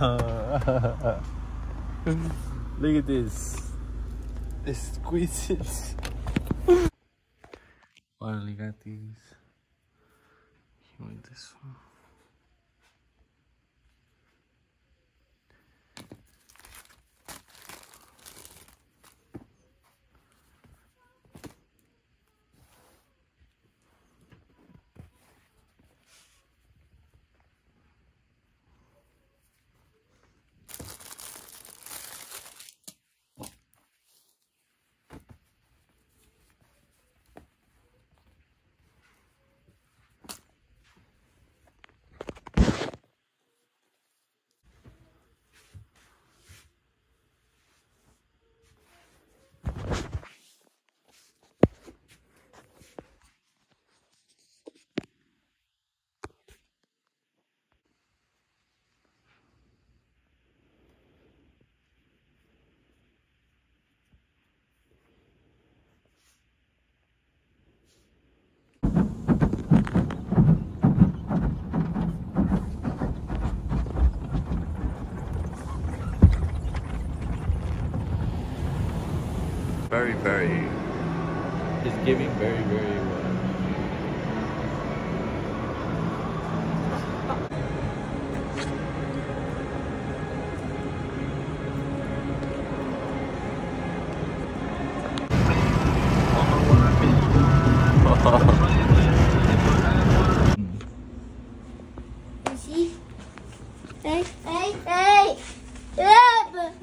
Look at this. Exquisite. Finally got these. Want this one? Very, very. It's giving very, very well. You see? Hey, hey, hey! Help!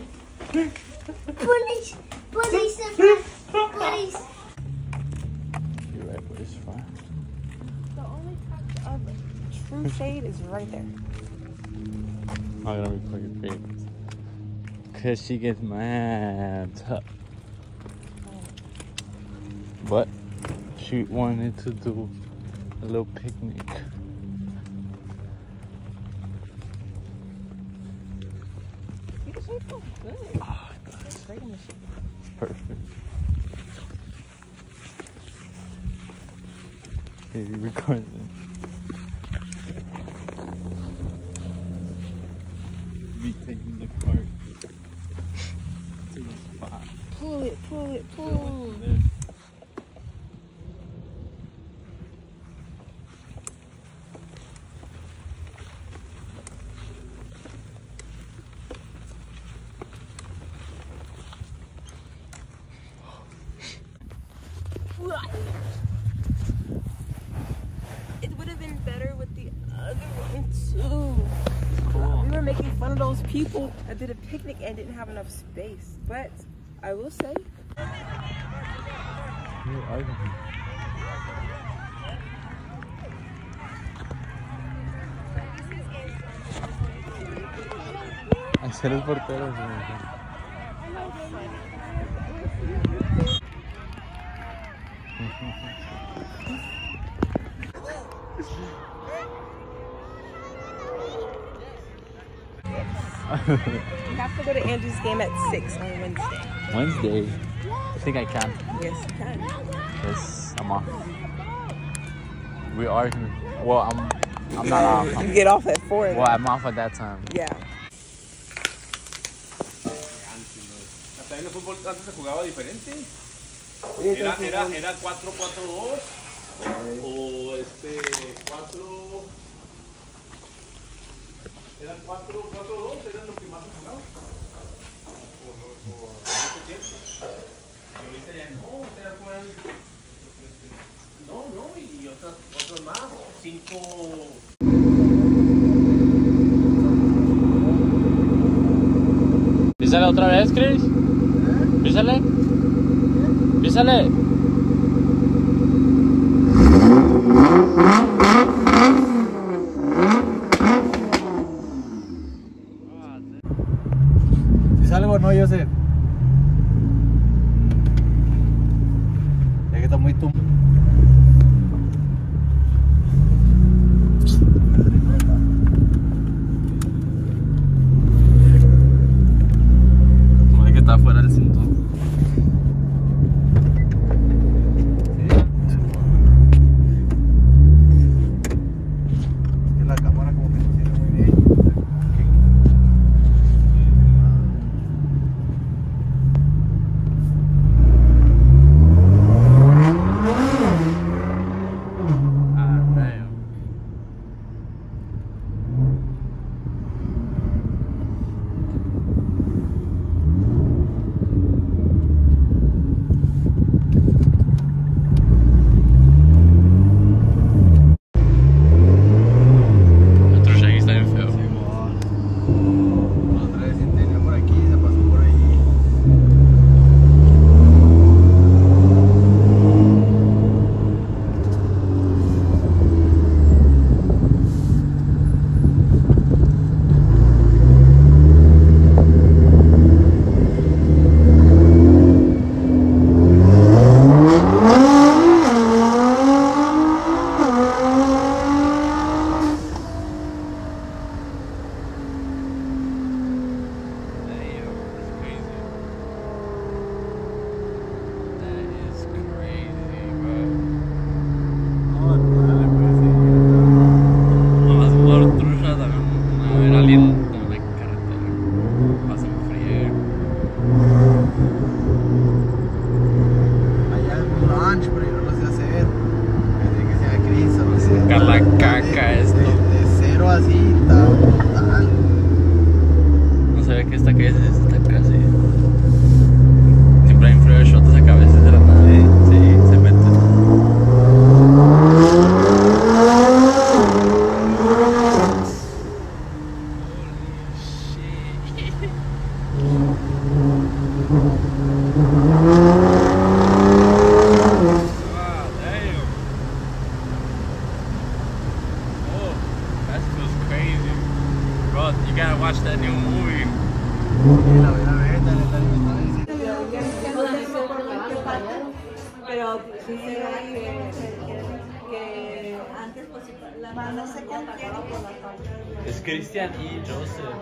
Police! Police! Police! You're right, but it's fine. The only touch of true shade is right there. I'm gonna record your face. Cause she gets mad. But she wanted to do a little picnic. You can shade so good. Ah, It's great in the shade. perfect. Hey, you recording? Me taking the cart to the spot. Pull it, pull it, pull. It would have been better with the other one too. Cool. We were making fun of those people that did a picnic and didn't have enough space. But I will say, You are the- Hacer el portero. sí. we have to go to Andrew's game at 6 on Wednesday. Wednesday. I think I can. Yes, you can. Yes, I'm off. We are. Well, I'm. I'm not off. You I'm, get off at 4. well, I'm off at that time. yeah. Hasta en el fútbol antes se jugaba diferente. Era, era, era 4-4-2 o este 4. Eran 4-4-2, eran los que más jugaban. O, o, o en ese tiempo. Y ahorita ya no, o sea. No, no, y otras, otros más. 5. Písale otra vez, Chris. Písale. Písale. Bro, you gotta watch that new movie. Pero sí se que, que antes pues la mano se atacaba por la calle. Es Christian y Joseph.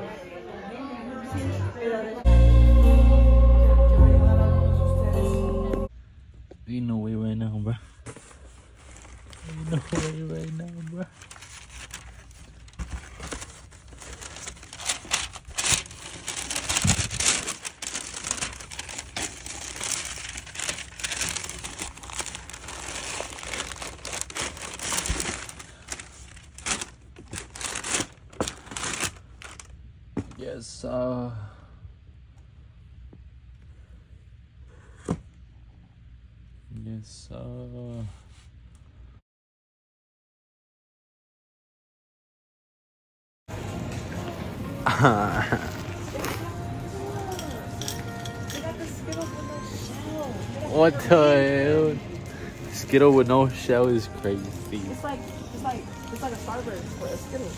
Yes, uh. Yes, uh. what the hell? Skittle with no shell is crazy. It's like it's like it's like a Starburst for a Skittle.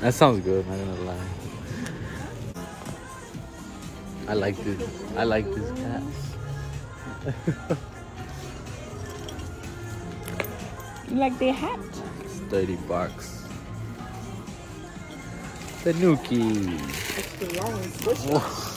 That sounds good, I'm not gonna lie. I like this. I like this cat. You like the hat? It's 30 bucks. The Nuki. It's the squish.